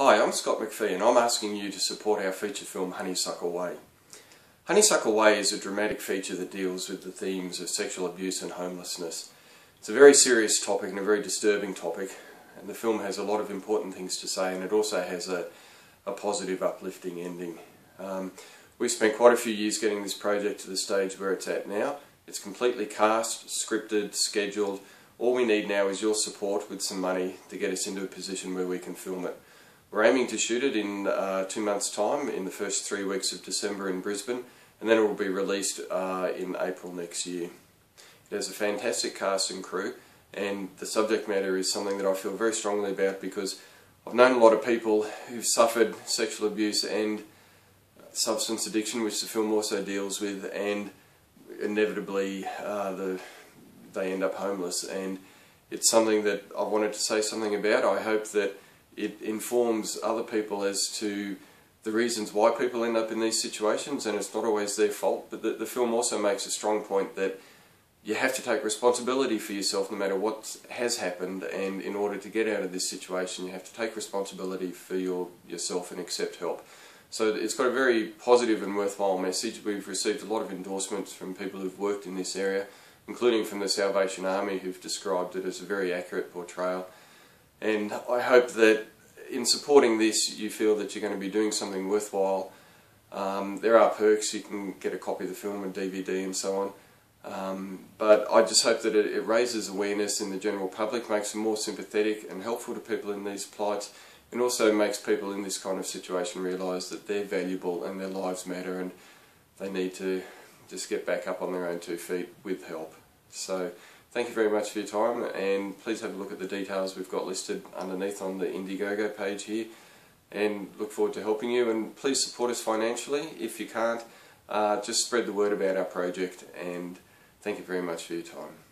Hi, I'm Scott McPhee and I'm asking you to support our feature film Honeysuckle Way. Honeysuckle Way is a dramatic feature that deals with the themes of sexual abuse and homelessness. It's a very serious topic and a very disturbing topic and the film has a lot of important things to say and it also has a, a positive uplifting ending. Um, we've spent quite a few years getting this project to the stage where it's at now. It's completely cast, scripted, scheduled. All we need now is your support with some money to get us into a position where we can film it. We're aiming to shoot it in uh, two months time in the first three weeks of December in Brisbane and then it will be released uh, in April next year. It has a fantastic cast and crew and the subject matter is something that I feel very strongly about because I've known a lot of people who've suffered sexual abuse and substance addiction which the film also deals with and inevitably uh, the, they end up homeless and it's something that I wanted to say something about. I hope that it informs other people as to the reasons why people end up in these situations and it's not always their fault but the, the film also makes a strong point that you have to take responsibility for yourself no matter what has happened and in order to get out of this situation you have to take responsibility for your yourself and accept help. So it's got a very positive and worthwhile message. We've received a lot of endorsements from people who've worked in this area including from the Salvation Army who've described it as a very accurate portrayal and I hope that in supporting this you feel that you're going to be doing something worthwhile. Um, there are perks, you can get a copy of the film and DVD and so on. Um, but I just hope that it, it, raises awareness in the general public, makes them more sympathetic and helpful to people in these plights, and also makes people in this kind of situation realise that they're valuable and their lives matter and they need to just get back up on their own two feet with help. So thank you very much for your time and please have a look at the details we've got listed underneath on the Indiegogo page here and look forward to helping you and please support us financially if you can't uh, just spread the word about our project and thank you very much for your time.